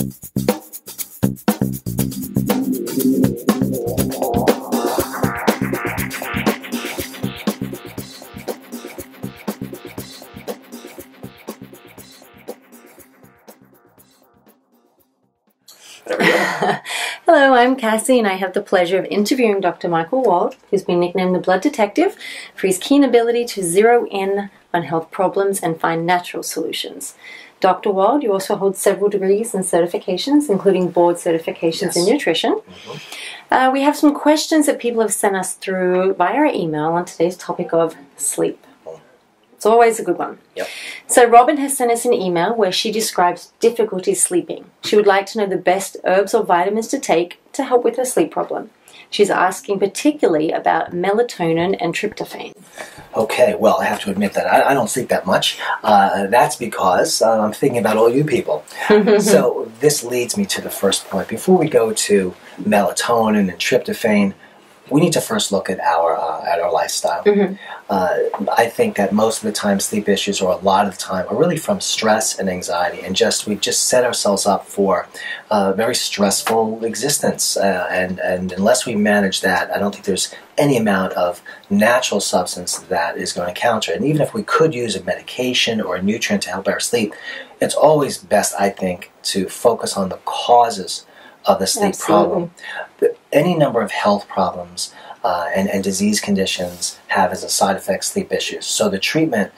Hello, I'm Cassie, and I have the pleasure of interviewing Dr. Michael Wald, who's been nicknamed the Blood Detective, for his keen ability to zero in on health problems and find natural solutions. Dr. Wald, you also hold several degrees and certifications, including board certifications in nutrition. Mm-hmm. Uh, we have some questions that people have sent us through via email on today's topic of sleep. It's always a good one. Yep. So, Robin has sent us an email where she describes difficulty sleeping. She would like to know the best herbs or vitamins to take to help with her sleep problem. She's asking particularly about melatonin and tryptophan. Okay, well, I have to admit that I, I don't sleep that much. Uh, that's because uh, I'm thinking about all you people. so this leads me to the first point. Before we go to melatonin and tryptophan, we need to first look at our uh, at our lifestyle. Uh, I think that most of the time sleep issues, or a lot of the time, are really from stress and anxiety, and just we've just set ourselves up for a very stressful existence. Uh, and and unless we manage that, I don't think there's any amount of natural substance that is going to counter. it. And even if we could use a medication or a nutrient to help our sleep, it's always best, I think, to focus on the causes of the sleep Absolutely. problem. Any number of health problems uh, and, and disease conditions have as a side effect sleep issues. So the treatment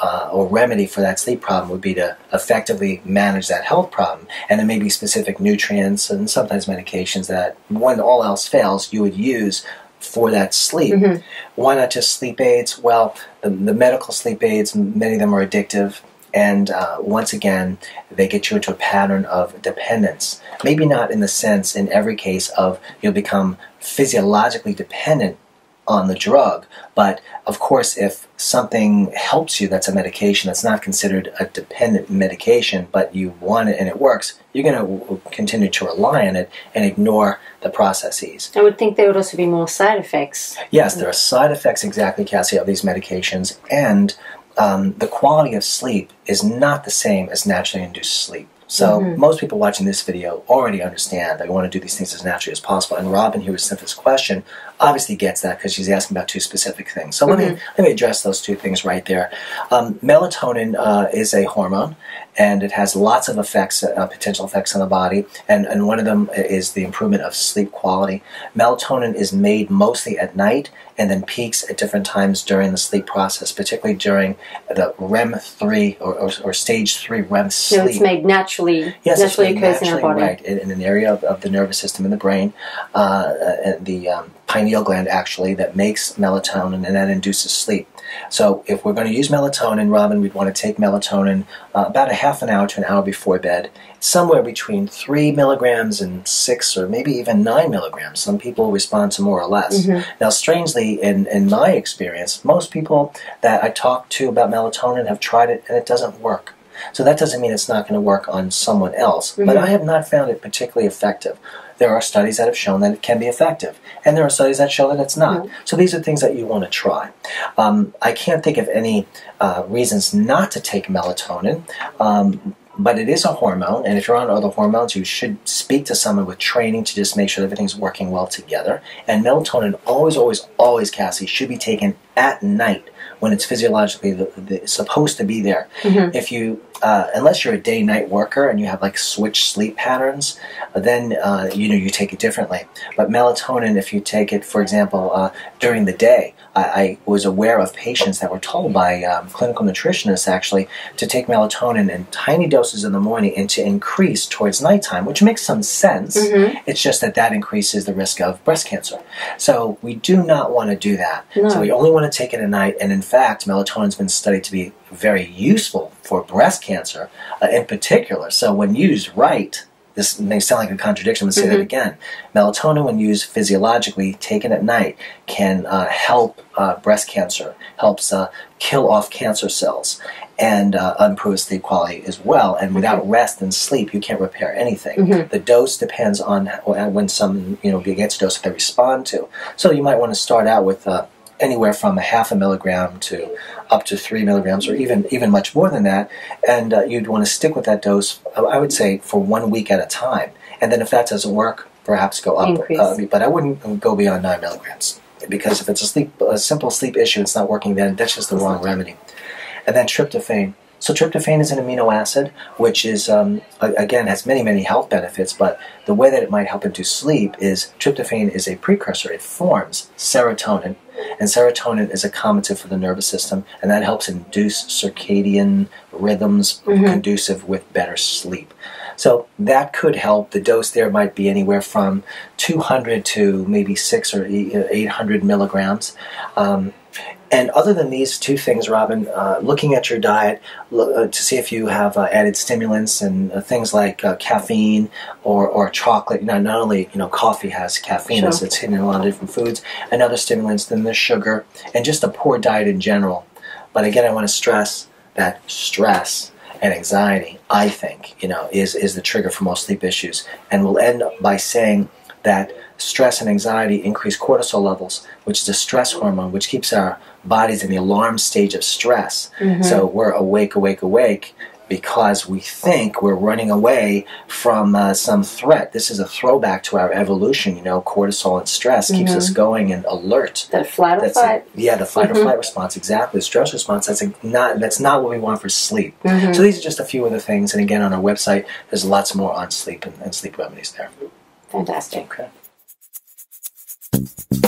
uh, or remedy for that sleep problem would be to effectively manage that health problem. And there may be specific nutrients and sometimes medications that, when all else fails, you would use for that sleep. Why not just sleep aids? Well, the, the medical sleep aids, many of them are addictive. And uh, once again, they get you into a pattern of dependence. Maybe not in the sense, in every case, of you'll become physiologically dependent on the drug. But of course, if something helps you that's a medication that's not considered a dependent medication, but you want it and it works, you're going to continue to rely on it and ignore the processes. I would think there would also be more side effects. Yes, there are side effects exactly, Cassie, of these medications, and um, the quality of sleep is not the same as naturally induced sleep. So most people watching this video already understand that we want to do these things as naturally as possible. And Robin, who was sent this question, obviously gets that because she's asking about two specific things. So let me let me address those two things right there. Um, melatonin uh, is a hormone, and it has lots of effects, uh, potential effects on the body. And and one of them is the improvement of sleep quality. Melatonin is made mostly at night and then peaks at different times during the sleep process, particularly during the REM three or, or, or stage three REM sleep. So it's made naturally, Yes, naturally occurs in our body. Right, in, in an area of, of the nervous system in the brain, uh, and the um, pineal gland actually that makes melatonin and that induces sleep. So if we're going to use melatonin, Robin, we'd want to take melatonin uh, about a half an hour to an hour before bed, somewhere between three milligrams and six or maybe even nine milligrams. Some people respond to more or less. Now, strangely, in, in my experience, most people that I talk to about melatonin have tried it and it doesn't work. So that doesn't mean it's not going to work on someone else. But I have not found it particularly effective. There are studies that have shown that it can be effective, and there are studies that show that it's not. So these are things that you want to try. Um, I can't think of any uh, reasons not to take melatonin. Um, but it is a hormone, and if you're on other hormones, you should speak to someone with training to just make sure everything's working well together. And melatonin, always, always, always, Cassie, should be taken at night when it's physiologically the, the, supposed to be there. If you, uh, unless you're a day-night worker and you have like switch sleep patterns, then uh, you know you take it differently. But melatonin, if you take it, for example, uh, during the day, I, I was aware of patients that were told by um, clinical nutritionists actually to take melatonin in tiny doses in the morning and to increase towards nighttime, which makes some sense. It's just that that increases the risk of breast cancer. So we do not want to do that. No. So we only want to take it at night. And in fact, melatonin's been studied to be very useful for breast cancer uh, in particular. So when used right, this may sound like a contradiction, but say that again. Melatonin, when used physiologically, taken at night, can uh, help uh, breast cancer, helps uh, kill off cancer cells, and uh, improve sleep quality as well. And without rest and sleep, you can't repair anything. The dose depends on when someone you know gets dose that they respond to. So you might want to start out with. Anywhere from a half a milligram to up to three milligrams, or even even much more than that. And uh, you'd want to stick with that dose. I would say for one week at a time, and then if that doesn't work, perhaps go up. Uh, but I wouldn't go beyond nine milligrams because if it's a sleep a simple sleep issue, it's not working. Then that's just the wrong remedy. And then tryptophan. So tryptophan is an amino acid, which is um, again has many many health benefits. But the way that it might help induce sleep is tryptophan is a precursor. It forms serotonin, and serotonin is a calmative for the nervous system, and that helps induce circadian rhythms mm-hmm. conducive with better sleep. So that could help. The dose there might be anywhere from 200 to maybe six or 800 milligrams. Um, and other than these two things, Robin, uh, looking at your diet uh, to see if you have uh, added stimulants and uh, things like uh, caffeine or, or chocolate. Now, not only you know coffee has caffeine, sure. as it's hidden in a lot of different foods, and other stimulants, then there's sugar, and just a poor diet in general. But again, I want to stress that stress and anxiety, I think, you know, is, is the trigger for most sleep issues. And we'll end by saying that stress and anxiety increase cortisol levels, which is a stress hormone, which keeps our bodies in the alarm stage of stress. Mm-hmm. So we're awake, awake, awake, because we think we're running away from uh, some threat. This is a throwback to our evolution. You know, cortisol and stress mm-hmm. keeps us mm-hmm. going and alert. The fight or flight. A, yeah, the fight mm-hmm. or flight response. Exactly, the stress response. That's a, not that's not what we want for sleep. Mm-hmm. So these are just a few of the things. And again, on our website, there's lots more on sleep and, and sleep remedies there. Fantastic. Okay thank you